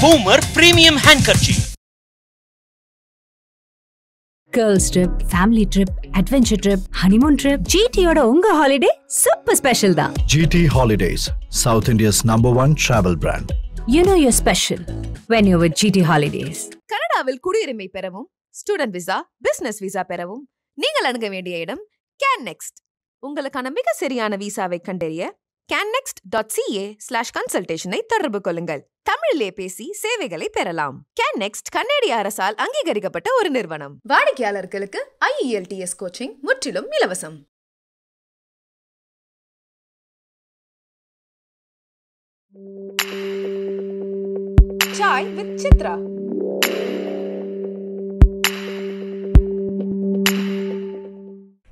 Boomer Premium Handkerchief. Girls trip family trip adventure trip honeymoon trip ஜிடியோட உங்க holiday super special தான் GT Holidays, South India's number one travel brand. You know you're special when you with GT holidays கனடாவில் குடியுரிமை பெறவும் student visa business visa பெறவும் நீங்கள் அணுக வேண்டிய இடம் கேன் நெக்ஸ்ட் உங்களுக்கான மிக சரியான விசாவை கண்டறிய கேன்நெக்ஸ்ட் டாட் சிஏ ஸ்லாஷ் கன்சல்டேஷனை தொடர்பு கொள்ளுங்கள். தமிழிலே பேசி சேவைகளை பெறலாம். கேன்நெக்ஸ்ட் கன்னடிய அரசால் அங்கீகரிக்கப்பட்ட ஒரு நிறுவனம். வாடிக்கையாளர்களுக்கு ஐஇஎல்டிஎஸ் கோச்சிங் முற்றிலும் இலவசம். சாய் வித் சித்ரா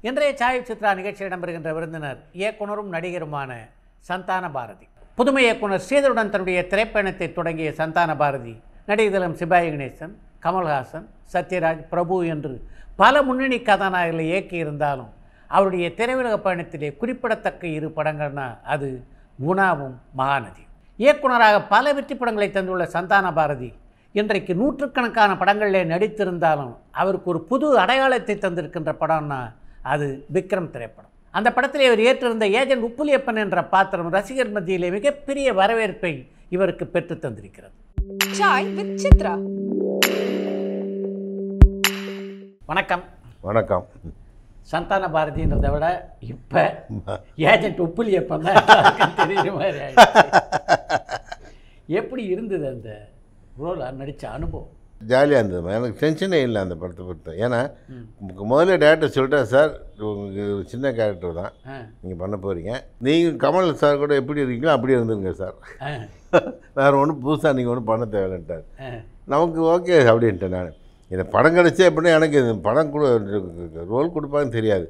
இன்றைய சாய் சித்ரா நிகழ்ச்சியில் இடம்பெறுகின்ற விருந்தினர் இயக்குனரும் நடிகருமான சந்தான பாரதி. புதுமை இயக்குனர் ஸ்ரீதருடன் தன்னுடைய திரைப்பயணத்தை தொடங்கிய சந்தான பாரதி நடிகதளம் சிபாயி கணேசன் கமல்ஹாசன் சத்யராஜ் பிரபு என்று பல முன்னணி கதாநாயகர்களை இயக்கியிருந்தாலும் அவருடைய திரையுலக பயணத்திலே குறிப்பிடத்தக்க இரு படங்கள்னா அது குணாவும் மகாநதி இயக்குனராக பல வெற்றி படங்களை தந்துள்ள சந்தான பாரதி இன்றைக்கு நூற்றுக்கணக்கான படங்களிலே நடித்திருந்தாலும் அவருக்கு ஒரு புது அடையாளத்தை தந்திருக்கின்ற படம்னா அது விக்ரம் திரைப்படம். அந்த படத்திலே இவர் ஏற்றிருந்த ஏஜென்ட் உப்புலியப்பன் என்ற பாத்திரம் ரசிகர் மத்தியிலே மிகப்பெரிய வரவேற்பை இவருக்கு பெற்று தந்திருக்கிறது. சாய் வித் சித்ரா வணக்கம். வணக்கம். சந்தான பாரதின்றதை விட இப்போ ஏஜென்ட் உப்புலியப்பன் தான் தெரியுற மாதிரி. எப்படி இருந்தது அந்த ரோல்? நடித்த அனுபவம்? ஜாலியாக இருந்தது எனக்கு டென்ஷனே இல்லை அந்த படத்தை பொறுத்த. ஏன்னா முதல்ல டேரக்டர் சொல்லிட்டேன் சார் உங்களுக்கு சின்ன கேரக்டர் தான். நீங்கள் பண்ண போகிறீங்க நீங்கள் கமல் சார் கூட எப்படி இருக்கீங்களோ அப்படியே இருந்துருங்க சார். வேறு ஒன்றும் புதுசாக நீங்கள் ஒன்றும் பண்ண தேவையில்லைன்ட்டார். நமக்கு ஓகே அப்படின்ட்டேன் நான். இந்த படம் கிடச்சி அப்படின்னா எனக்கு இந்த படம் கொடு ரோல் கொடுப்பான்னு தெரியாது.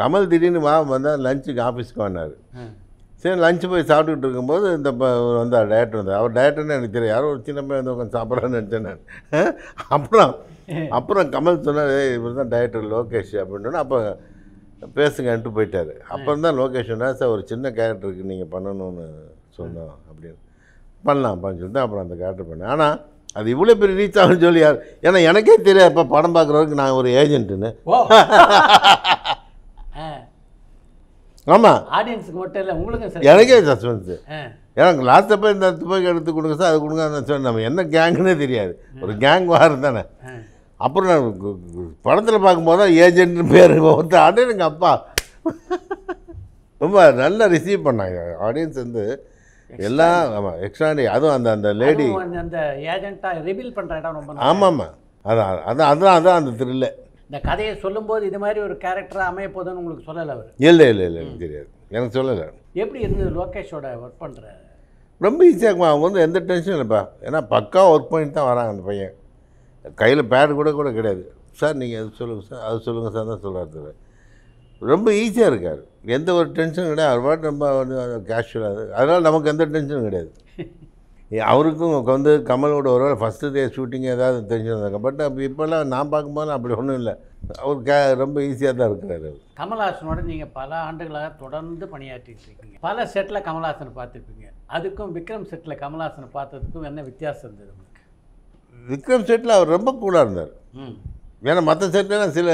கமல் திடீர்னு வா வந்தால் லஞ்சுக்கு ஆஃபீஸ்க்கு வந்தார். சரி லஞ்சு போய் சாப்பிட்டுக்கிட்டு இருக்கும்போது இந்த வந்தார் டேரக்டர் வந்தார் அவர் டேரக்டர்னு எனக்கு தெரியும் யாரோ ஒரு சின்ன பையன் வந்து உட்காந்து சாப்பிட்றான்னு நினச்சேன் நான். அப்புறம் அப்புறம் கமல் சொன்னார் இவர் தான் டேரக்டர் லோகேஷ் அப்படின்னு அப்போ பேசுங்கன்ட்டு போயிட்டார். அப்புறம் தான் லோகேஷ் சொன்னார் சார் ஒரு சின்ன கேரக்டருக்கு நீங்கள் பண்ணணும்னு சொன்னோம் அப்படின்னு. பண்ணலாம் அப்படின்னு சொல்லிட்டு அப்புறம் அந்த கேரக்டர் பண்ணேன். ஆனால் அது இவ்வளோ பெரிய ரீச் ஆகும்னு சொல்லி யார் ஏன்னா எனக்கே தெரியாது இப்போ படம் பார்க்குறவருக்கு நான் ஒரு ஏஜென்ட்டுன்னு ஆமாம் ஆடியன்ஸுக்கு மட்டும் இல்லை உங்களுக்கும் எனக்கே சஸ்பென்ஸு எனக்கு லாஸ்ட் அப்போ இந்த துப்பாக்கி எடுத்து கொடுங்க சார் அது கொடுங்க அந்த நம்ம என்ன கேங்குன்னே தெரியாது. ஒரு கேங் வார் தானே. அப்புறம் நான் படத்தில் பார்க்கும்போது தான் ஏஜென்ட்னு பேர் ஒருத்தர் அடே எங்கள் அப்பா. ரொம்ப நல்லா ரிசீவ் பண்ணாங்க. ஆடியன்ஸ் வந்து எல்லாம் ஆமாம் எக்ஸ்ட்ராடி அதுவும் அந்த அந்த லேடி அந்த- ஏஜென்ட்டாக ரிவீல் பண்ணுற இடம் ரொம்ப நல்லா ஆமாம்மா அதான் அதான் அதான் அதான் அந்த த்ரில்ல இந்த கதையை சொல்லும்போது இது மாதிரி ஒரு கேரக்டராக அமைய போதுன்னு உங்களுக்கு சொல்லலை அவர்? இல்லை இல்லை இல்லை எனக்கு தெரியாது. எனக்கு சொல்லலை. எப்படி இருந்தது லோகேஷோட ஒர்க் பண்ணுற ரொம்ப ஈஸியாக இருக்கும். அவங்க வந்து எந்த டென்ஷனும் இல்லைப்பா. ஏன்னா பக்கா ஒர்க் பண்ணிட்டு தான் வராங்க அந்த பையன். கையில் பேட் கூட கூட கிடையாது. சார் நீங்கள் அது சொல்லுங்கள் சார். அது சொல்லுங்கள் சார் தான் சொல்கிறாரு ரொம்ப ஈஸியாக இருக்கார். எந்த ஒரு டென்ஷனும் கிடையாது. அவர் பாட்டு ரொம்ப கேஷுவலாக அதனால் நமக்கு எந்த டென்ஷனும் கிடையாது. அவருக்கும் வந்து கமலோட ஒரு ஃபஸ்ட்டு டே ஷூட்டிங் ஏதாவது டென்ஷன் இருந்தாங்க பட் அப்போ இப்போல்லாம் நான் பார்க்கும்போது அப்படி ஒன்றும் இல்லை. அவர் கே ரொம்ப ஈஸியாக தான் இருக்கிறாரு அவர். கமல்ஹாசனோட நீங்கள் பல ஆண்டுகளாக தொடர்ந்து பணியாற்றிட்டு இருக்கீங்க. பல செட்டில் கமல்ஹாசனை பார்த்துருப்பீங்க. அதுக்கும் விக்ரம் செட்டில் கமல்ஹாசனை பார்த்ததுக்கும் என்ன வித்தியாசம் இருந்தது உங்களுக்கு? விக்ரம் செட்டில் அவர் ரொம்ப கூலாக இருந்தார். ம். ஏன்னா மற்ற செட்லாம் சில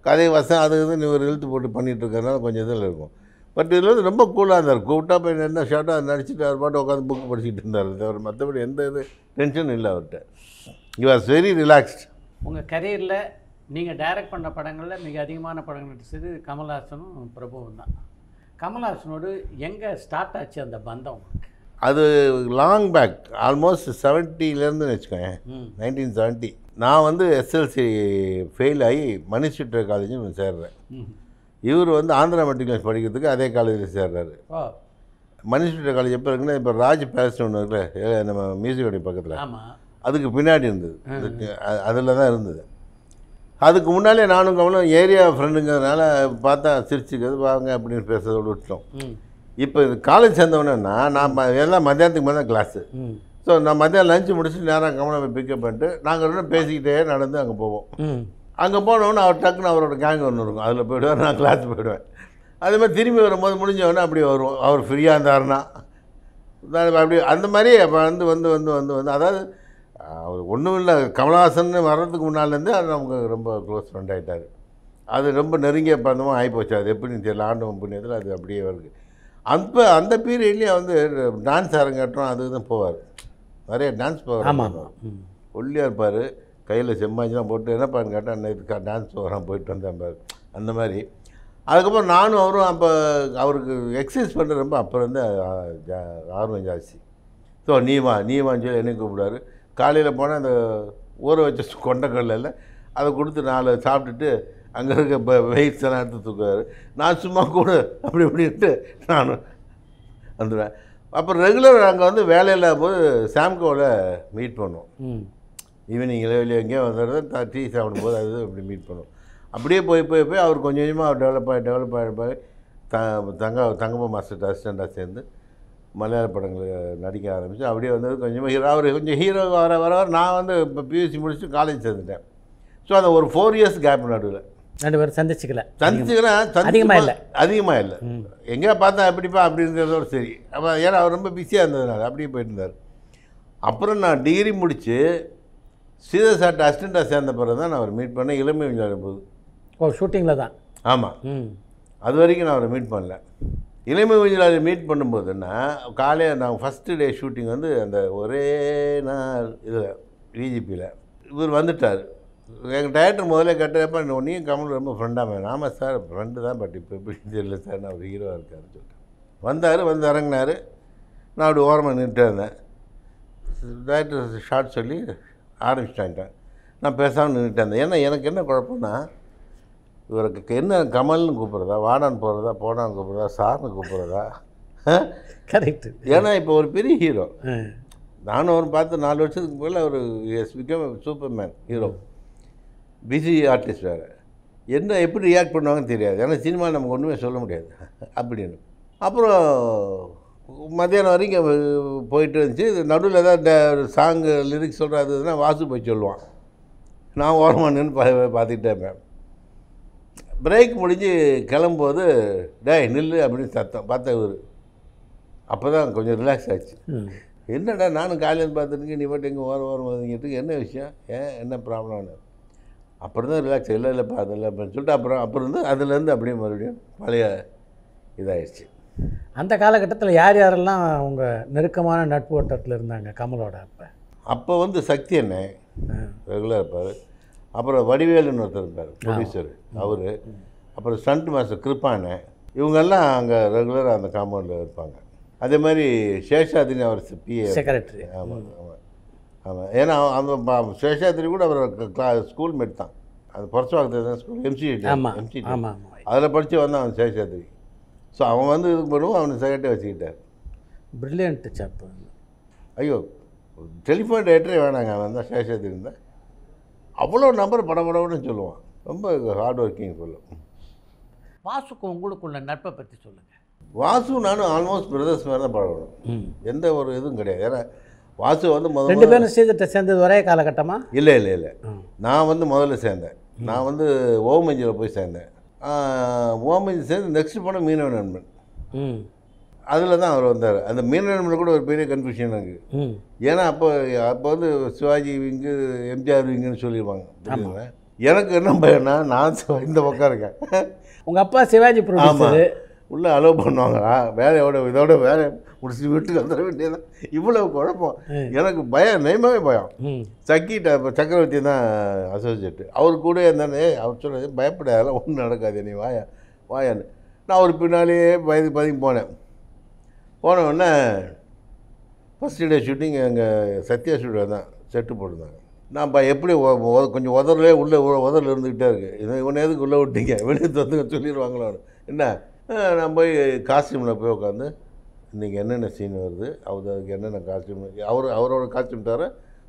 கதை வசம் அது இதுன்னு இவர் இழுத்து போட்டு பண்ணிட்டு இருக்கிறதுனால கொஞ்சம் இதில் இருக்கும். பட் இதில் வந்து ரொம்ப கூலாக இருந்தார். கூப்பிட்டா போய் என்ன ஷார்ட்டாக நடிச்சுட்டு அவர் பாட்டு உட்காந்து புக் படிச்சுட்டு இருந்தார். தவிர மற்றபடி எந்த இது டென்ஷனும் இல்லை அவர்கிட்ட. யூ வாஸ் வெரி ரிலாக்ஸ்ட் உங்கள் கரியரில் நீங்கள் டைரக்ட் பண்ண படங்களில் மிக அதிகமான படங்கள் நடிச்சது கமல்ஹாசனும் பிரபுவும் தான். கமல்ஹாசனோடு எங்கே ஸ்டார்ட் ஆச்சு அந்த பந்தம் அது லாங் பேக் ஆல்மோஸ்ட் செவன்ட்டிலேருந்து வச்சுக்கோங்க நைன்டீன் செவன்ட்டி நான் வந்து எஸ்எல்சி ஃபெயில் ஆகி மணிஷிட்டர் காலேஜில் சேர்றேன். இவர் வந்து ஆந்திரா மெட்ரிகுலேஷன் படிக்கிறதுக்கு அதே காலேஜில் சேர்றாரு. மணிஷிட்டர் காலேஜ் எப்போ இருக்குன்னா இப்போ ராஜ் பேலஸ் ஒன்று இருக்குல்ல நம்ம மியூசியோடைய பக்கத்தில். அதுக்கு பின்னாடி இருந்தது. அதில் தான் இருந்தது. அதுக்கு முன்னாலே நானும் கமலும் ஏரியா ஃப்ரெண்டுங்கிறதுனால பார்த்தா சிரிச்சுக்கிறது வாங்க அப்படின்னு பேசுறதோடு விட்டோம் இப்போ இது காலேஜ் சேர்ந்தவொடனே நான் எல்லாம் மத்தியானத்துக்கு மேலே தான் கிளாஸு ஸோ நான் மத்தியானம் லஞ்சு முடிச்சுட்டு நேராக போய் பிக்கப் பண்ணிட்டு நாங்கள் ரெண்டும் பேசிக்கிட்டே நடந்து அங்கே போவோம். அங்கே போனோன்னு அவர் டக்குன்னு அவரோட கேங் ஒன்று இருக்கும். அதில் போயிடுவார் நான் கிளாஸ் போயிடுவேன். அதே மாதிரி திரும்பி வரும்போது முடிஞ்சவொடனே அப்படி வருவோம். அவர் ஃப்ரீயாக இருந்தாருன்னா. அப்படி அந்த மாதிரி அப்போ வந்து வந்து வந்து வந்து வந்து. அதாவது அவர் ஒன்றும் இல்லை. கமலஹாசன் வர்றதுக்கு முன்னாலேருந்து அது நமக்கு ரொம்ப க்ளோஸ் ஃப்ரெண்ட் ஆகிட்டார் அது ரொம்ப நெருங்கிய பந்தமாக ஆகிப்போச்சு அது எப்படின்னு தெரியல. ஆண்டவன் புண்ணியத்தில் அது அப்படியே வருது. அப்போ அந்த பீரியட்லேயே வந்து டான்ஸ் அரங்கேற்றம் அது இதுன்னு போவார். நிறைய டான்ஸ் போவார். ஒல்லியாக இருப்பார். கையில் செம்மாஞ்சிலாம் போட்டு என்ன என்னப்பான்னு கேட்டால் நேற்று டான்ஸ் ப்ரோக்ராம் போயிட்டு வந்தேன் பாரு. அந்த மாதிரி. அதுக்கப்புறம் நானும் அவரும் அப்போ அவருக்கு எக்ஸசைஸ் பண்ணுற ரொம்ப அப்புறம் வந்து ஆர்வம் ஜாஸ்தி. ஸோ நீ வா நீ வான்னு சொல்லி என்னையும் கூப்பிடுவாரு. காலையில் போனால் அந்த ஊற வச்ச கொண்டக்கடலில் அதை கொடுத்து நாலு சாப்பிட்டுட்டு அங்கே இருக்க இப்போ வெயிட்ஸ் எல்லாம் எடுத்து தூக்குவார். நான் சும்மா கூட அப்படி இப்படின்ட்டு நானும் வந்துடுவேன். அப்புறம் ரெகுலர் அங்கே வந்து வேலையில் போது சாம்கோவில் மீட் பண்ணுவோம். ம் ஈவினிங்கில் வெளியே எங்கேயோ வந்துடுறது டீ சாப்பிடும்போது அது அப்படி மீட் பண்ணுவோம். அப்படியே போய் போய் போய் அவர் கொஞ்சம் கொஞ்சமாக அவர் டெவலப் ஆகி டெவலப் ஆகி போய் த தங்க தங்கப்ப மாஸ்டர் அசிஸ்டண்ட்டாக சேர்ந்து மலையாள படங்கள் நடிக்க ஆரம்பித்து அப்படியே வந்து கொஞ்சமாக ஹீரோ அவர் கொஞ்சம் ஹீரோ வர வர வர நான் வந்து இப்போ பியூசி முடிச்சுட்டு காலேஜ் சேர்ந்துட்டேன். ஸோ அந்த ஒரு ஃபோர் இயர்ஸ் கேப் நடுவில். ரெண்டு பேரும் சந்திச்சுக்கல. சந்திச்சுக்கிறேன் அதிகமா இல்ல. அதிகமாக இல்லை. எங்கேயா பார்த்தா எப்படிப்பா அப்படிங்கிறதோட சரி. அப்போ ஏன்னா அவர் ரொம்ப பிஸியாக இருந்ததுனால அப்படியே போயிட்டு இருந்தார். அப்புறம் நான் டிகிரி முடித்து ஸ்ரீதர் சார்ட்ட அசிஸ்டண்ட்டாக சேர்ந்த பிறகு தான் நான் அவர் மீட் பண்ணேன். இளமை விஞ்ஞானம் போது. ஓ ஷூட்டிங்கில் தான். ஆமாம் அது வரைக்கும் நான் அவரை மீட் பண்ணல. இளமை விஞ்ஞானி மீட் பண்ணும்போதுன்னா காலையில் நான் ஃபஸ்ட்டு டே ஷூட்டிங் வந்து அந்த ஒரே நாள் இதில் விஜிபியில் இவர் வந்துட்டார். எங்கள் டேரக்டர் முதல்ல கேட்டப்ப நீயும் கமல் ரொம்ப ஃப்ரெண்டாக ஆமாம் சார் ஃப்ரெண்டு தான் பட் இப்போ எப்படி தெரியல சார் நான் ஒரு ஹீரோவாக இருக்காருன்னு சொல்லிட்டு வந்தார் வந்து இறங்கினார். நான் அப்படி ஓரமாக நின்றுட்டே இருந்தேன். டேரக்டர் ஷார்ட் சொல்லி ஆரம்பிச்சிட்டான்ட்டேன். நான் பேசாமல் நின்றுட்டே இருந்தேன். ஏன்னா எனக்கு என்ன குழப்பம்னா இவருக்கு என்ன கமல்னு கூப்பிட்றதா வாடான்னு போகிறதா போடான்னு கூப்பிட்றதா சார்னு கூப்பிட்றதா? கரெக்டு ஏன்னா இப்போ ஒரு பெரிய ஹீரோ. நானும் அவர் பார்த்து நாலு வருஷத்துக்கு மேலே அவர் has become super man hero busy artist வேறு. என்ன எப்படி ரியாக்ட் பண்ணுவாங்கன்னு தெரியாது. ஏன்னா சினிமா நமக்கு ஒன்றுமே சொல்ல முடியாது. அப்படின்னு. அப்புறம் மத்தியானம் வரைக்கும் போயிட்டு இருந்துச்சு. இது நடுவில் ஏதாவது சாங்கு லிரிக்ஸ் சொல்கிறதுனா வாசு போய் சொல்லுவான். நான் ஓரமாக நின்று பா பார்த்துக்கிட்டே இருப்பேன். பிரேக் முடிஞ்சு கிளம்பும்போது டேய் நில்லு அப்படின்னு சத்தம் பார்த்தா இவர். அப்போ தான் கொஞ்சம் ரிலாக்ஸ் ஆச்சு. என்னடா நானும் காலையில் பார்த்துட்டு நீ மட்டும் எங்கே ஓரம் ஓரம் வந்துங்கிட்டு என்ன விஷயம்? ஏன்? என்ன ப்ராப்ளம்னு அப்புறம் தான் ரிலாக்ஸ் இல்லை இல்லைப்பா அதில் அப்படின்னு சொல்லிட்டு அப்புறம் அப்புறம் இருந்து அதுலேருந்து அப்படியே மறுபடியும் பழைய இதாகிடுச்சு அந்த காலகட்டத்தில் யார் யாரெல்லாம் அவங்க நெருக்கமான நட்பு வட்டத்தில் இருந்தாங்க கமலோட அப்போ? அப்போ வந்து சக்தி அண்ணன் ரெகுலர் இருப்பார். அப்புறம் வடிவேலுன்னு ஒருத்தர் இருப்பார் ப்ரொடியூசர் அவர். அப்புறம் ஸ்டண்ட் மாஸ்டர் கிருப்பானே இவங்கெல்லாம் அங்கே ரெகுலராக அந்த காம்பவுண்டில் இருப்பாங்க. அதே மாதிரி சேஷாதினி அவர் பிஏ செக்ரட்டரி ஆமாம் ஆமாம் ஆமாம் ஏன்னா அந்த சேஷாத்ரி கூட அவர் கிளா ஸ்கூல் மேட் தான். அது பொறச்சவாக்கத்தில் தான் ஸ்கூல் எம்சிடி எம்சிடி அதில் படித்து வந்தான் அவன் சேஷாத்ரி. ஸோ அவன் வந்து இதுக்கு பண்ணுவோம் அவனை செகண்டே வச்சுக்கிட்டார். பிரில்லியன்ட் சாப்பு ஐயோ டெலிஃபோன் டேட்டரே வேணாங்க அவன் தான் சேஷாத்ரி இருந்தால் அவ்வளோ நம்பர் படபடன்னு சொல்லுவான். ரொம்ப ஹார்ட் ஒர்க்கிங் சொல்லும் வாசுக்கு உங்களுக்குள்ள நட்பை பற்றி சொல்லுங்கள் வாசு நானும் ஆல்மோஸ்ட் பிரதர்ஸ் மாதிரி தான் பழகணும் எந்த ஒரு இதுவும் கிடையாது. ஏன்னா வாசு வந்து ரெண்டு முதல்ல பேரும் ஸ்ரீதத்தை சேர்ந்தது ஒரே காலகட்டமாக இல்லை இல்லை இல்லை. நான் வந்து முதல்ல சேர்ந்தேன். நான் வந்து ஓமஞ்சியில் போய் சேர்ந்தேன். ஓமஞ்சி சேர்ந்து நெக்ஸ்ட் படம் மீனவ நண்பன். ம். அதில் தான் அவர் வந்தார். அந்த மீனவ நண்பன் கூட ஒரு பெரிய கன்ஃபியூஷன் ம். ஏன்னா அப்போ அப்போ வந்து சிவாஜி விங்கு எம்ஜிஆர் விங்குன்னு சொல்லிடுவாங்க புரியுதுங்களா? எனக்கு என்ன பயம்னா நான் இந்த பக்கம் இருக்கேன். உங்கள் அப்பா சிவாஜி ஆமாம் உள்ளே அலோவ் பண்ணுவாங்களா? வேலையோட இதோட வேலை முடிச்சுட்டு வீட்டுக்கு வந்துட வேண்டியதான் இவ்வளவு குழப்பம். எனக்கு பயம் நெய்மாவே பயம். சக்கிட்ட இப்போ சக்கரவர்த்தி தான் அசோசியேட்டு அவர் கூட இருந்தானே அவர் சொல்கிறது பயப்படாத ஒன்றும் நடக்காது நீ வாயா வாயான்னு. நான் அவர் பின்னாலேயே பயந்து பதுங்கி போனேன். போன உடனே ஃபஸ்ட் டே ஷூட்டிங் எங்கள் சத்யா ஸ்டுடியோ தான் செட்டு போட்டிருந்தாங்க. நான் ப எப்படி கொஞ்சம் உதறலே உள்ளே உதறல் இருந்துக்கிட்டே இருக்கு. இவன் இவனை எதுக்கு உள்ளே விட்டீங்க? வெளியே வந்து சொல்லிடுவாங்களோ என்ன? நான் போய் காஸ்டியூமில் போய் உட்காந்து இன்றைக்கி என்னென்ன சீன் வருது அவர் அதுக்கு என்னென்ன காஸ்டியூம் அவர் அவரோட காஸ்டியூம் தவிர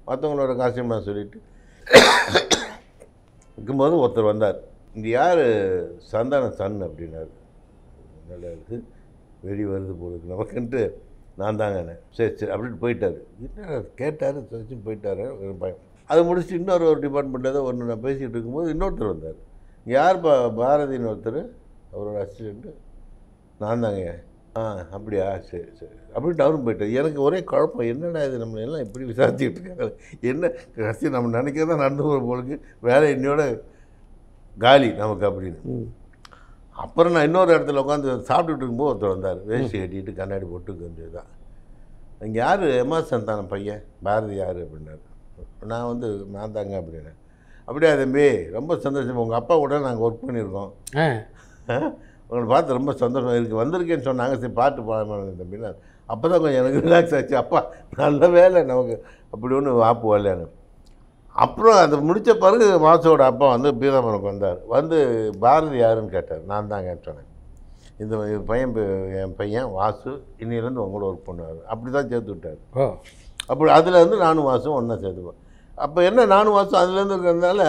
மற்றவங்களோட காஸ்டியூம் நான் சொல்லிட்டு இருக்கும்போது ஒருத்தர் வந்தார். இங்கே யார்? சந்தான சன் அப்படின்னாரு. நல்லா இருக்குது வெடி வருது போல இருக்கு. நமக்குன்ட்டு நான் தாங்க சரி சரி அப்படின்னு போயிட்டார். என்ன கேட்டார் வச்சு போயிட்டார். பயம். அதை முடிச்சுட்டு இன்னொரு ஒரு டிபார்ட்மெண்ட்டில் தான் ஒன்று நான் பேசிகிட்டு இருக்கும்போது இன்னொருத்தர் வந்தார். இங்கே யார் பா பாரதின்னு ஒருத்தர் அவரோட அசிஸ்டண்ட்டு நான் தாங்க. ஆ அப்படியா? சரி சரி. அப்படின்ட்டு அவரும் போயிட்டார். எனக்கு ஒரே குழப்பம். என்னடா இது? நம்ம எல்லாம் இப்படி விசாரிச்சுட்டு இருக்காங்க என்ன? கடைசி நம்ம நினைக்கிறதா நடந்து போகிற போலுக்கு வேலை இன்னையோட காலி நமக்கு அப்படின்னு. அப்புறம் நான் இன்னொரு இடத்துல உட்காந்து சாப்பிட்டுட்டு இருக்கும்போது ஒருத்தர் வந்தார். வேஷ்டி கட்டிட்டு கண்ணாடி போட்டு கொஞ்சம் தான். இங்கே யார்? எம்மா சந்தானம் பையன். பாரதி யார் அப்படின்னாரு. நான் வந்து நான் தாங்க அப்படின்னேன். அப்படியா தம்பி? ரொம்ப சந்தோஷம். உங்கள் அப்பா கூட நாங்கள் ஒர்க் பண்ணியிருக்கோம். உங்களை பார்த்து ரொம்ப சந்தோஷம் இருக்குது வந்திருக்கேன்னு சொன்னாங்க. சரி பாட்டு பாடணும் தம்பின்னா அப்போ தான் கொஞ்சம் எனக்கு ரிலாக்ஸ் ஆச்சு. அப்பா நல்ல வேலை நமக்கு. அப்படி ஒன்று வாப்பு வரலன்னு அப்புறம் அது முடித்த பிறகு மாசோட அப்பா வந்து பீதாமரனுக்கு வந்தார். வந்து பாரதி யாருன்னு கேட்டார். நான் தான் கேட்டேன். இந்த பையன் என் பையன் வாசு இன்னிலேருந்து உங்க கூட ஒர்க் பண்ணுவார். அப்படி தான் சேர்த்து விட்டார். அப்படி அதில் இருந்து நானும் வாசும் ஒன்றா சேர்த்துப்போம் அப்போ என்ன நானும் வாசும் அதுலேருந்து இருக்கிறதுனால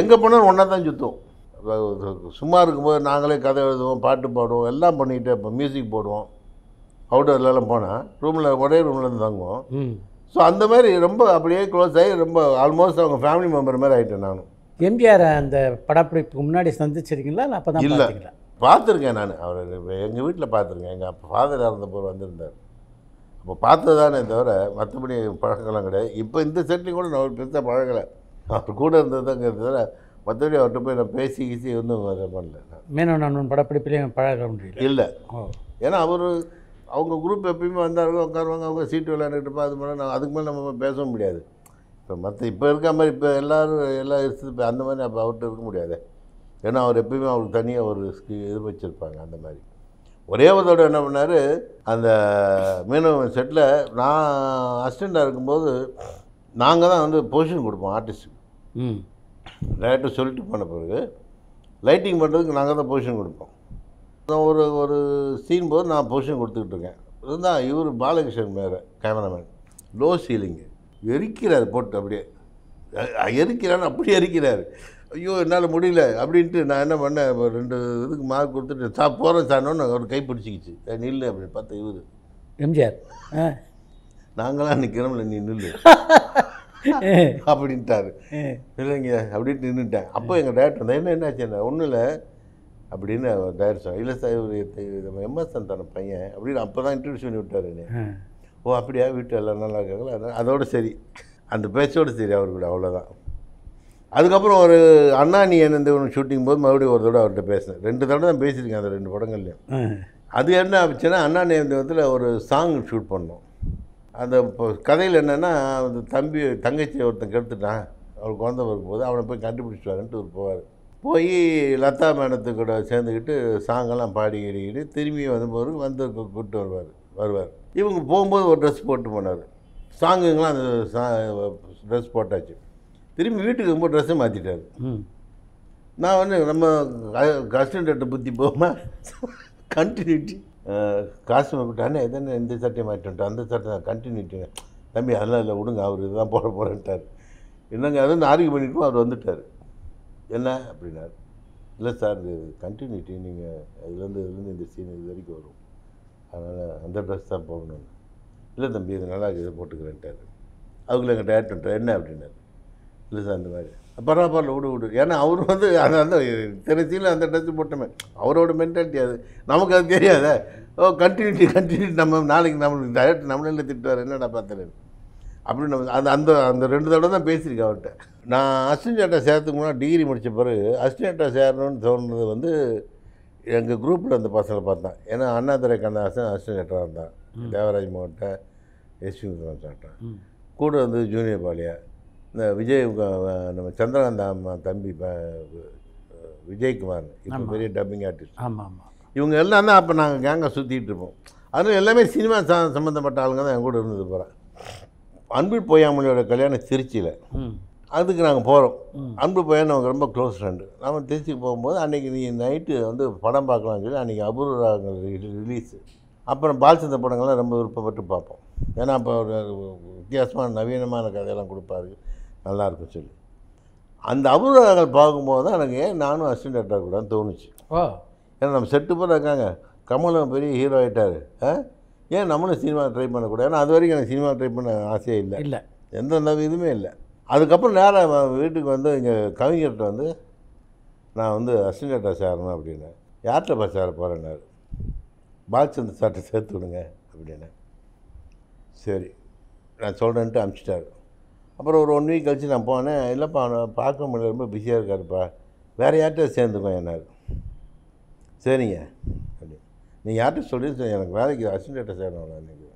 எங்கே போனாலும் ஒன்றா தான் சுற்றுவோம் சும்மா இருக்கும்போது நாங்களே கதை எழுதுவோம் பாட்டு பாடுவோம் எல்லாம் பண்ணிக்கிட்டு இப்போ மியூசிக் போடுவோம். அவுட்டோர்லலாம் போனால் ரூமில் ஒரே ரூமில் இருந்து தங்குவோம். ஸோ அந்த மாதிரி ரொம்ப அப்படியே க்ளோஸ் ஆகி ரொம்ப ஆல்மோஸ்ட் அவங்க ஃபேமிலி மெம்பர் மாதிரி ஆகிட்டேன் நான். எம்ஜிஆர் அந்த படப்பிடிப்புக்கு முன்னாடி சந்திச்சிருக்கீங்களா? அப்போ தான் இல்ல. பார்த்துருக்கேன் நான். அவர் எங்கள் வீட்டில் பார்த்துருக்கேன் எங்கள் அப்பா ஃபாதர் இறந்தப்போ வந்திருந்தார். அப்போ பார்த்ததானே தவிர மற்றபடி பழக்கம்லாம் கிடையாது. இப்போ இந்த செட்லையும் கூட நான் பெருசாக பழகலை. அவர் கூட இருந்தது தாங்க தவிர மற்றபடி அவர்கிட்ட போய் நான் பேசி கீசி ஒன்றும் பண்ணல நான். மீனவன் அண்ணன் படப்பிடிப்புலேயும் பழக முடியல இல்லை. ஏன்னா அவர் அவங்க குரூப் எப்பயுமே வந்தாருங்க உட்காருவாங்க அவங்க சீட்டு விளையாண்டுட்டு இருப்பா அது மாதிரி நான் அதுக்கு மேலே நம்ம பேச முடியாது. இப்போ மற்ற இப்போ இருக்க மாதிரி இப்போ எல்லோரும் எல்லாம் இருக்குது இப்போ அந்த மாதிரி அப்போ அவர்கிட்ட இருக்க முடியாது. ஏன்னா அவர் எப்பயுமே அவருக்கு தனியாக ஒரு இது வச்சுருப்பாங்க அந்த மாதிரி. ஒரே ஒரு தடவை என்ன பண்ணார் அந்த மீனவன் செட்டில் நான் அசிஸ்டண்ட்டாக இருக்கும்போது நாங்கள் தான் வந்து பொசிஷன் கொடுப்போம் ஆர்டிஸ்ட்டுக்கு ம். டேரக்டர் சொல்லிட்டு போன பிறகு லைட்டிங் பண்ணுறதுக்கு நாங்கள் தான் பொசிஷன் கொடுப்போம். நான் ஒரு ஒரு சீன் போது நான் பொசிஷன் கொடுத்துக்கிட்டு இருக்கேன். இருந்தால் இவர் பாலகிருஷ்ணன் மேலே கேமராமேன் லோ சீலிங்கு எரிக்கிறார் போட்டு அப்படியே. எரிக்கிறான்னு அப்படியே எரிக்கிறார். ஐயோ என்னால் முடியல அப்படின்ட்டு நான் என்ன பண்ணேன் ரெண்டு இதுக்கு மார்க் கொடுத்துட்டு சா போகிறேன் சார்னோன்னு அவர் கை பிடிச்சிக்கிச்சு. "ஏய், நில்லு அப்படின்னு பார்த்தா இவர். எம்ஜிஆர். ஆ. நாங்களாம் நிற்கிறோம்ல நீ நில்லு. அப்படின்ட்டாரு. இல்லைங்க அப்படின்ட்டு நின்றுட்டேன் அப்போ எங்கள் டேரக்டர் வந்தா என்ன என்னாச்சு என்ன ஒன்றும் இல்லை. அப்படின்னு டேரக்டர் சொன்னார். இல்லை சார் இவர் நம்ம எம்எஸ் சந்தான பையன். அப்படின்னு அப்போ தான் இன்ட்ரடியூஸ் பண்ணி விட்டார் என்னை. ஓ அப்படியா? வீட்டில் எல்லாம் நல்லா இருக்காங்களா? அதான் அதோட சரி. அந்த பேச்சோடு சரி அவர் கூட அவ்வளோதான் அதுக்கப்புறம் ஒரு அண்ணா நீ என்ன ஒன்று ஷூட்டிங் போது மறுபடியும் ஒரு தடவை அவர்கிட்ட பேசினேன். ரெண்டு தடவை தான் பேசியிருக்கேன் அந்த ரெண்டு படங்கள்லையும். அது என்ன ஆச்சுன்னா அண்ணா நேந்திரத்தில் ஒரு சாங் ஷூட் பண்ணோம். அந்த இப்போ கதையில் என்னென்னா அந்த தம்பி தங்கச்சி ஒருத்தன் கெடுத்துட்டான். அவர் குழந்தை வரும்போது அவனை போய் கண்டுபிடிச்சிட்டு வரேன்ட்டு அவர் போவார். போய் லதா மேடத்து கூட சேர்ந்துக்கிட்டு சாங்கெல்லாம் பாடி கிடிக்கிட்டு திரும்பி வந்தபோது வந்து கூப்பிட்டு வருவார் வருவார். இவங்க போகும்போது ஒரு ட்ரெஸ் போட்டு போனார். சாங்குங்கெலாம் அந்த சா ட்ரெஸ் போட்டாச்சு. திரும்பி வீட்டுக்கு போகும்போது ட்ரெஸ்ஸை மாற்றிட்டார் நான் வந்து நம்ம கஸ்டண்டர்கிட்ட புத்தி போமா கண்டினியூட்டி காசு விட்டானே எதனா இந்த சட்டையை மாட்டிட்டோம் அந்த சட்டை தான் கண்டினியூட்டிங்க தம்பி அதெல்லாம் இல்லை விடுங்க அவர் இதுதான் போட போகிறேன்ட்டார் என்னங்க அது வந்து ஆர்கியூ பண்ணிட்டு அவர் வந்துட்டார். என்ன? அப்படின்னார். இல்லை சார் இது கண்டினியூட்டி நீங்கள் இதுலேருந்து இதுலேருந்து இந்த சீன் இது வரைக்கும் வரும். அதனால் அந்த ட்ரெஸ் தான் போகணும் இல்லை தம்பி இது நல்லா இதை போட்டுக்கிறேன்ட்டார். அவங்கள எங்கள் டேரக்டர் என்ன? அப்படின்னாரு. இல்லை சார் அந்த மாதிரி. பரவாயில்ல விடு விடு. ஏன்னா அவர் வந்து அந்த அந்த திருச்சியில் அந்த ட்ரெஸ் போட்டோமே. அவரோட மென்டாலிட்டி அது. நமக்கு அது தெரியாத? ஓ கண்டினியூட்டி கண்டினியூட்டி நம்ம நாளைக்கு நம்மளுக்கு டேரக்டர் நம்மளே திட்டுவார்? என்னடா பார்த்தேன் அப்படின்னு நம்ம அந்த அந்த அந்த ரெண்டு தடவை தான் பேசியிருக்கேன் அவர்கிட்ட. நான் அசிஸ்டன்ட் டேரக்டர் சேர்த்துக்கு முன்னாடி டிகிரி முடித்த பிறகு அசிஸ்டன்ட் டேரக்டர் சேரணும்னு தோணுனது வந்து எங்கள் குரூப்பில் அந்த பசங்களை பார்த்தேன். ஏன்னா அண்ணாதுரை கண்ணாசன் அசிஸ்டன்ட் டேரக்டராக இருந்தான். தேவராஜ் மோகன்ட்ட எஸ்வி சாப்பிட்டேன். கூட வந்து ஜூனியர் பாலியா. இந்த விஜய் நம்ம சந்திரகாந்த் அம்மா தம்பி விஜயகுமார் இப்போ. பெரிய டப்பிங் ஆர்டிஸ்ட் ஆமாம். ஆமாம் இவங்க எல்லாம் தான் அப்போ நாங்கள் கேங்காக சுற்றிட்டு இருப்போம். அதில் எல்லாமே சினிமா ச சம்மந்தப்பட்ட ஆளுங்க தான் என் கூட இருந்தது போகிறேன் அன்பு பொய்யாமொழியோட கல்யாணம் திருச்சியில். அதுக்கு நாங்கள் போகிறோம். அன்பு பையன் நமக்கு ரொம்ப க்ளோஸ் ஃப்ரெண்டு நம்ம திருச்சிக்கு போகும்போது அன்றைக்கி நீ நைட்டு வந்து படம் பார்க்கலாம்னு சொல்லி அன்றைக்கி அபூர்வங்கள் ரிலீஸு அப்புறம் பால்சந்த படங்கள்லாம் ரொம்ப விருப்பப்பட்டு பார்ப்போம். ஏன்னா அப்போ ஒரு வித்தியாசமான நவீனமான கதையெல்லாம் கொடுப்பாரு. நல்லாயிருக்கும் சொல்லி. அந்த அபூர்வங்கள் பார்க்கும்போது தான் எனக்கு ஏன் நானும் அசிஸ்டன்ட் டேரக்டர் கூட தோணுச்சு. ஓ. ஏன்னா நம்ம செட்டு பேர் இருக்காங்க. கமலும் பெரிய ஹீரோ ஆகிட்டார் ஏன் நம்மளும் சினிமா ட்ரை பண்ணக்கூடாது? ஏன்னா அது வரைக்கும் எனக்கு சினிமா ட்ரை பண்ண ஆசையே இல்லை. இல்லை. எந்த இதுவுமே இல்லை. அதுக்கப்புறம் நேராக வீட்டுக்கு வந்து இங்கே கவிஞர்கிட்ட வந்து நான் வந்து அசிஸ்டண்ட்டாக சேரணும் அப்படின்னேன். யார்கிட்டப்பா சேர போகிறேன்னாரு பாலச்சந்திர சார்ட்டை சேர்த்து விடுங்க அப்படின்னு சரி. நான் சொல்கிறேன்ட்டு அனுப்பிச்சிட்டாரு. அப்புறம் ஒரு ஒன் வீக் கழிச்சு நான் போனேன். இல்லைப்பா பார்க்க முடியல ரொம்ப பிஸியாக இருக்காருப்பா. வேறு யார்கிட்ட சேர்ந்துக்கோ என்னார். சரிங்க. அப்படி. நீ யார்கிட்ட சொல்லி எனக்கு வேலைக்கு அசிஸ்டண்ட்டை சேரணும் நான் இன்றைக்கி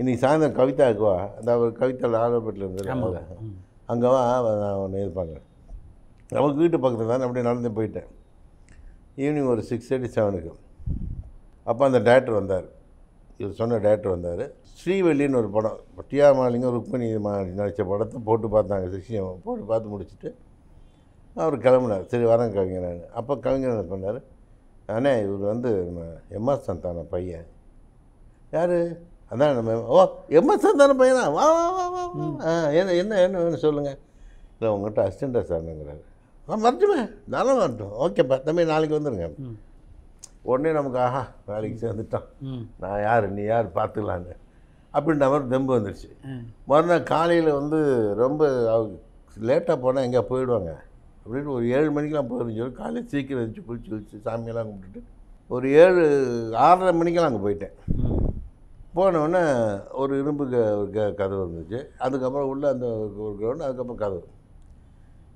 இன்றைக்கி சாயந்தரம் கவிதாக்குவா அந்த அவர் கவிதாவில் ஆலோபேட்டில் இருந்து அங்கே வா நான் ஒன்று இருப்பாங்க நமக்கு வீட்டு பக்கத்தில் தான் அப்படியே நடந்து போயிட்டேன். ஈவினிங் ஒரு சிக்ஸ் தேர்ட்டி செவனுக்கு அப்போ அந்த டேரக்டர் வந்தார். இவர் சொன்ன டேரக்டர் வந்தார். ஸ்ரீவெள்ளின்னு ஒரு படம் டிஆர் மாலிங்கம் ருக்மணி நடித்த படத்தை போட்டு பார்த்தாங்க சிஷியம் போட்டு பார்த்து முடிச்சுட்டு அவர் கிளம்புனார். சரி வரேன் கவிஞர் நான் அப்போ கவிஞர் என்ன பண்ணார்? அண்ணே இவர் வந்து நம்ம எம்ஆர் சந்தான பையன். யார்? அதான் நம்ம ஓ எம்எஸ் சந்தான பையனா? வா வா வா வா வா. ஆ என்ன என்ன என்ன வேணும் சொல்லுங்கள் இல்லை உங்கள்கிட்ட அசிஸ்டண்ட்டாக சார்னுங்கிறாரு. ஆ வரட்டுமே. நானும் வரட்டும். ஓகேப்பா. தம்பி நாளைக்கு வந்துடுங்க உடனே நமக்கு ஆஹா வேலைக்கு சேர்ந்துட்டான். நான் யார்? நீ யார்? பார்த்துக்கலான்னு. அப்படின்ற மாதிரி தெம்பு வந்துடுச்சு மறுநாள் காலையில் வந்து ரொம்ப லேட்டாக போனால் எங்கேயா போயிடுவாங்க. அப்படின்னு ஒரு ஏழு மணிக்கெலாம் போயிருந்து சொல்லி காலையில் சீக்கிரம் எழுந்துச்சு குளிச்சு குளிச்சு சாமியெல்லாம் கும்பிட்டுட்டு ஒரு ஏழு ஆறரை மணிக்கெல்லாம் அங்கே போயிட்டேன். போனவுடனே ஒரு இரும்பு க ஒரு க கதவு இருந்துச்சு. அதுக்கப்புறம் உள்ள அந்த ஒரு கிரவுண்டு அதுக்கப்புறம் கதவு.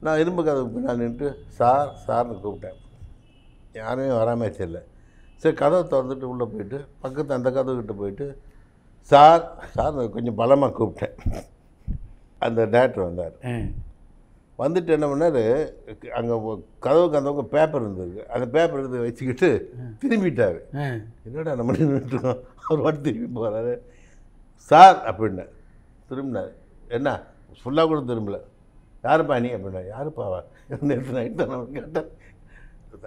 நான் இரும்பு கதவு பின்னால் நின்றுட்டு சார் சார்னு கூப்பிட்டேன். யாருமே வராமே தெரியல. சரி கதவை திறந்துட்டு உள்ளே போயிட்டு பக்கத்து அந்த கதவுக்கிட்ட போயிட்டு சார் சார் கொஞ்சம் பலமாக கூப்பிட்டேன். அந்த டேரக்டர் வந்தார். வந்துட்டு என்ன பண்ணார் அங்கே கதவுக்கு அந்த பேப்பர் இருந்திருக்கு அந்த பேப்பர் எடுத்து வச்சுக்கிட்டு திரும்பிட்டார். என்னடா நம்ம நின்றுட்டுருக்கோம் அவர் வாட்டி திரும்பி போகிறாரு சார் அப்படின்னேன் திரும்பினார். என்ன ஃபுல்லாக கூட திரும்பல. யாருப்பா நீ? அப்படின்னா யாருப்பா அவ? நேற்று நைட் தான். கேட்டேன்.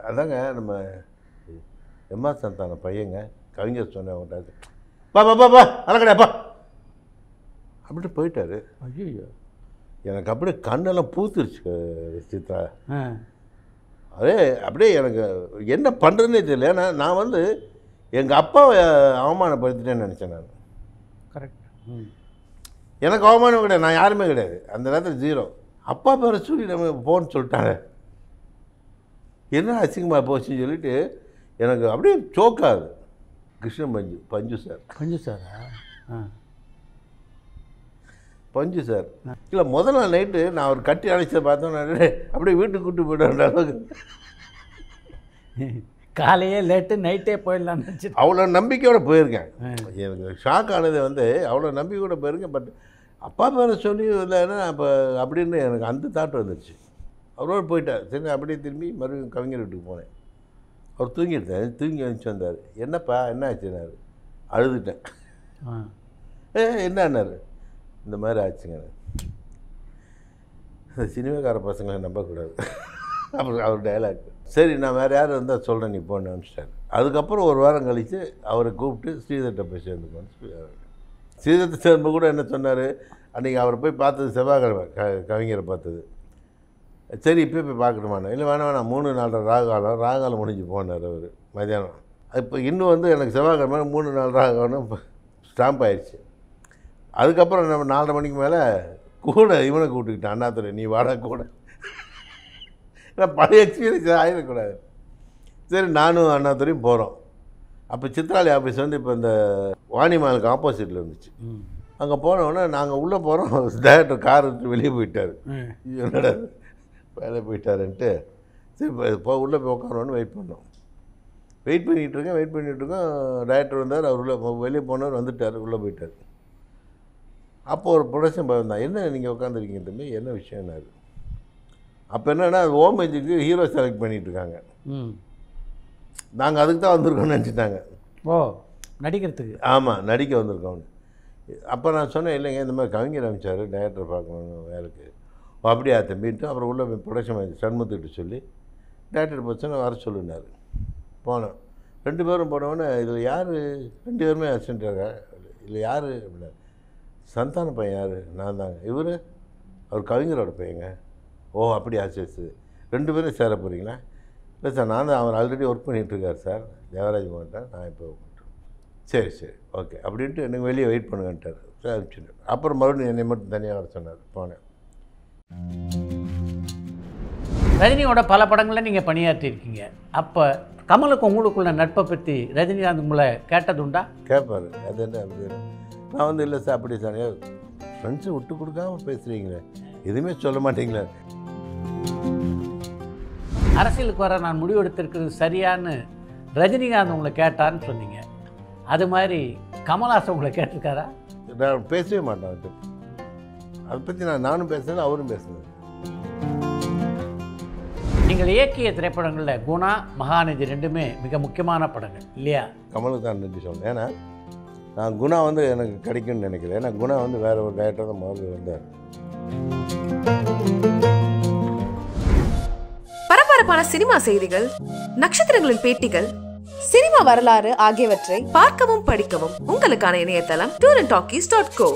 அதாங்க நம்ம எம்ஆர் சந்தான பையங்க கவிஞர் சொன்னேன் அவங்கள்ட்ட பா பா பா பா அலக்கடையாப்பா அப்படின்ட்டு போயிட்டாரு. ஐயோ எனக்கு அப்படியே கண்ணெல்லாம் பூத்துருச்சு சித்ரா. அதே அப்படியே எனக்கு என்ன பண்ணுறதுனே தெரியல. ஏன்னா நான் வந்து எங்கள் அப்பாவை அவமானப்படுத்திட்டேன்னு நினச்சேன் நான். கரெக்ட் ம். எனக்கு அவமானம் கிடையாது. நான் யாருமே கிடையாது. அந்த நேரத்தில் ஜீரோ அப்பா பேரை சொல்லி நம்ம போன்னு சொல்லிட்டாங்க. என்ன அசிங்கமாக போச்சுன்னு சொல்லிட்டு எனக்கு அப்படியே சோக்காது கிருஷ்ணன் பஞ்சு பஞ்சு சார். கொஞ்சம் சாரா? ஆ. பஞ்சு சார். இல்லை முதல் நாள் நைட்டு நான் அவர் கட்டி அழைச்சதை பார்த்தோன்னே அப்படியே வீட்டுக்கு கூட்டு போய்டுற அளவுக்கு. காலையே லேட்டு நைட்டே போயிடலாம்னு நினச்சி அவ்வளோ நம்பிக்கையோட போயிருக்கேன். எனக்கு ஷாக் ஆனது வந்து அவ்வளோ நம்பிக்கையோட போயிருக்கேன் பட் அப்பா பேரை சொல்லி இல்லைன்னா அப்போ அப்படின்னு எனக்கு அந்த தாட் வந்துருச்சு. அவரோட போயிட்டார். சரி அப்படியே திரும்பி மறுபடியும் கவிஞர் வீட்டுக்கு போனேன். அவர் தூங்கிட்டேன் தூங்கி வந்துச்சு வந்தார். என்னப்பா என்ன ஆச்சுனாரு அழுதுட்டேன் ஏ என்னன்னாரு? இந்த மாதிரி ஆச்சுங்க. இந்த சினிமாக்கார பசங்களை நம்பக்கூடாது. அப்புறம் அவர் டயலாக் சரி நான் வேறு யார் இருந்தால் சொல்கிறேன் நீ போன்னு அனுப்பிச்சிட்டார் அதுக்கப்புறம் ஒரு வாரம் கழித்து அவரை கூப்பிட்டு ஸ்ரீதர்கிட்ட போய் சேர்ந்துக்கோன்னு சொல்லி ஸ்ரீதர்கிட்ட சேர்ந்து கூட என்ன சொன்னார்? அன்றைக்கி அவரை போய் பார்த்தது செவ்வாய்க்கிழமை க கவிஞரை பார்த்தது. சரி இப்போ போய் பார்க்கணுமாண்ணா இல்லை வேணாம் வேணாம் மூணு நாலரை ராகாலம் ராகாலம் முடிஞ்சு போனார் அவர் மதியானம். இப்போ இன்னும் வந்து எனக்கு செவ்வாய்க்கிழமை மூணு நாலு ராகாலம் ஸ்டாம்ப் ஆயிடுச்சு அதுக்கப்புறம் நம்ம நாலரை மணிக்கு மேலே கூட இவனை கூப்பிட்டுக்கிட்டான் அண்ணாதுரை நீ வாடா கூட. ஏன்னா பழைய எக்ஸ்பீரியன்ஸ் ஆகிடக்கூடாது சரி நானும் அண்ணாதுரையும் போகிறோம் அப்போ சித்ராலி ஆஃபீஸ் வந்து இப்போ இந்த வாணிமாலுக்கு ஆப்போசிட்டில் இருந்துச்சு. அங்கே போனோடனே நாங்கள் உள்ளே போகிறோம் டேரக்டர் கார் எடுத்து வெளியே போயிட்டார். என்னடா? வேலை போயிட்டாருன்ட்டு சரி போ- போ உள்ளே போய் உட்காரோன்னு வெயிட் பண்ணோம். வெயிட் பண்ணிகிட்டு இருக்கேன் வெயிட் பண்ணிகிட்டு இருக்கோம் டேரக்டர் வந்தார் அவர் உள்ள வெளியே போனவர் வந்துட்டார் உள்ளே போயிட்டார். அப்போ ஒரு ப்ரொடக்ஷன் பாய் வந்தான் என்ன நீங்கள் உட்காந்துருக்கீங்க தம்பி? என்ன விஷயம்னாரு அப்போ என்னன்னா ஓமேஜுக்கு ஹீரோ செலக்ட் பண்ணிட்டு இருக்காங்க ம். நாங்கள் அதுக்கு தான் வந்திருக்கோம்னு நினச்சிட்டாங்க. ஓ நடிக்கிறதுக்கு. ஆமாம் நடிக்க வந்திருக்கோம்னு. அப்போ நான் சொன்னேன் இல்லைங்க இந்த மாதிரி கவிஞர் அமைச்சார் டைரக்டர் பார்க்கணும் வேலைக்கு. அப்படியா தம்பின்ட்டு அப்புறம் உள்ள ப்ரொடக்ஷன் மேனேஜர் சண்முகத்துக்கிட்ட சொல்லி டேரக்டர் பர்சனை வர சொல்லினார். போனோம். ரெண்டு பேரும் போனவொடனே இதில் யார்? ரெண்டு பேருமே அசிஸ்டண்ட்டாங்க இல்லை யார்? அப்படின்னா சந்தான பையன் யார்? நான் தாங்க. இவர்? அவர் கவிஞரோட பையங்க. ஓ அப்படி ஆச்சு ரெண்டு பேரும் சேர போகிறீங்களா இல்லை சார் நான் தான் அவர் ஆல்ரெடி ஒர்க் பண்ணிகிட்ருக்கார் சார். தேவராஜ் மகன்ட்டார் நான் இப்போ சரி சரி ஓகே அப்படின்ட்டு எனக்கு வெளியே வெயிட் பண்ணுங்கன்ட்டார். சார் அனுப்பிச்சுட்டு அப்புறம் மறுபடியும் என்னை மட்டும் தனியாக வர சொன்னார். போனேன். ரஜினியோட பல படங்களில் நீங்கள் பணியாற்றியிருக்கீங்க. அப்போ கமலுக்கு உங்களுக்குள்ள நட்பை பற்றி ரஜினிகாந்த் உங்களை கேட்டதுண்டா? கேட்பாரு. அது என்ன நான் வந்து இல்லை சார் அப்படி சார் ஃப்ரெண்ட்ஸை விட்டு கொடுக்காம பேசுகிறீங்களே எதுவுமே சொல்ல மாட்டீங்களே. அரசியலுக்கு வர நான் முடிவெடுத்திருக்கிறது சரியான்னு ரஜினிகாந்த் உங்களை கேட்டான்னு சொன்னீங்க. அது மாதிரி கமல்ஹாசன் உங்களை கேட்டிருக்காரா? நான் பேசவே மாட்டேன் அதை பற்றி நான் நானும் பேசுனேன் அவரும் பேசுனேன் நீங்கள் இயக்கிய திரைப்படங்களில் குணா மகாநதி ரெண்டுமே மிக முக்கியமான படங்கள் இல்லையா? கமலுக்கு தான் நன்றி சொல்லணும். ஏன்னா நான் குணா வந்து எனக்கு கிடைக்கும்னு நினைக்கிறேன் ஏன்னா குணா வந்து வேற ஒரு டேரக்டர் தான் முதல்ல வந்தார். பரபரப்பான சினிமா செய்திகள் நட்சத்திரங்களின் பேட்டிகள் சினிமா வரலாறு ஆகியவற்றை பார்க்கவும் படிக்கவும் உங்களுக்கான இணையதளம் tour and talkies dot co